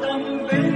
também.